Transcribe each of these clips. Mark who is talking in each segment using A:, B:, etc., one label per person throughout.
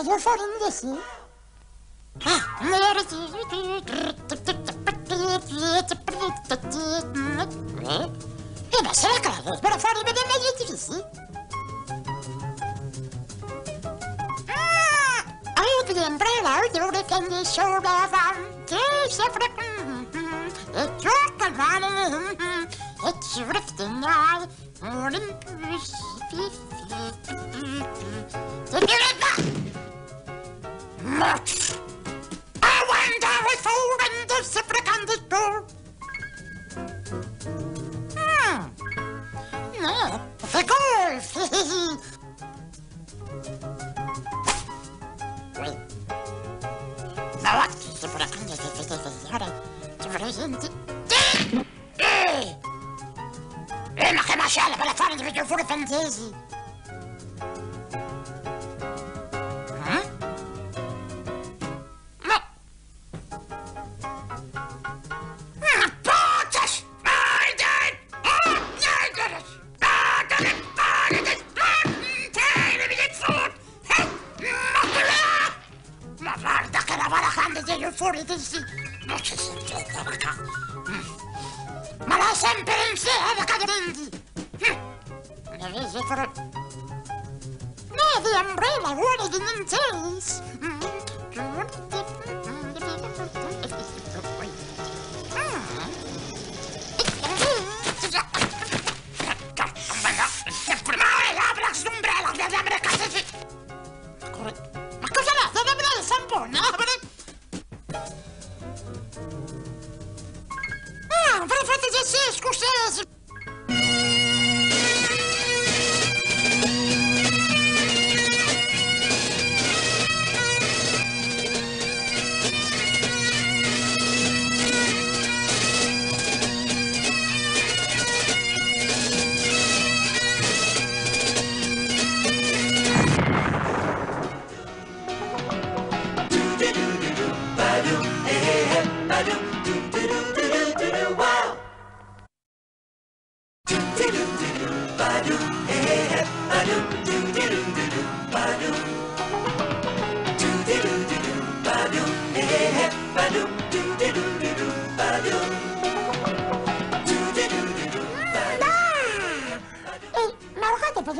A: fazer o forinho desse. E ma será que ela vai para fora de defend the shoulder from this African. It's your command, it's drifting now. Much. I wonder if all in this African this door. Hmm. No, the golf. Video fuori fantasi! Eh? Ma... Ah, putas! Ai, dai! Ah, dai, dai! Ah, dai, dai, dai! Ah, dai, mi dai fuori! Eh, ma quella! Ma guarda che la baracanda degli fuori di sì! Non ci sente la baracanda! Ma la sempre insieme cadenti! Ne vedi per... No, the umbrella wanted in tails! Ma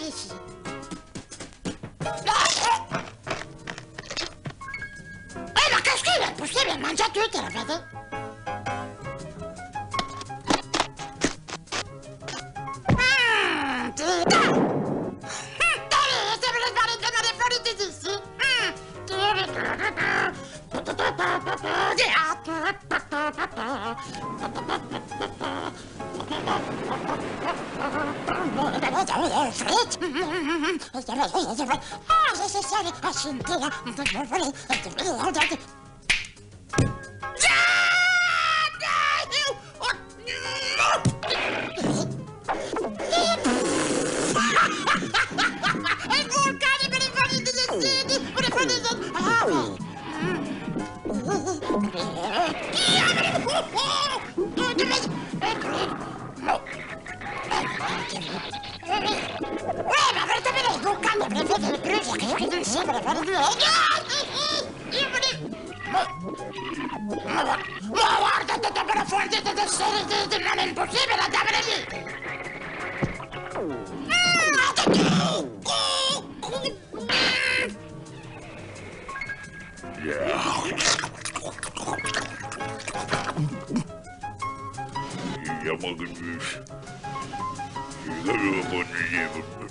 A: dedi size? Ay bak kaç kıymet, bu sefer manca diyor tarafı. Mmm, Il
B: mm, uh, fish. You gotta go
C: up on the.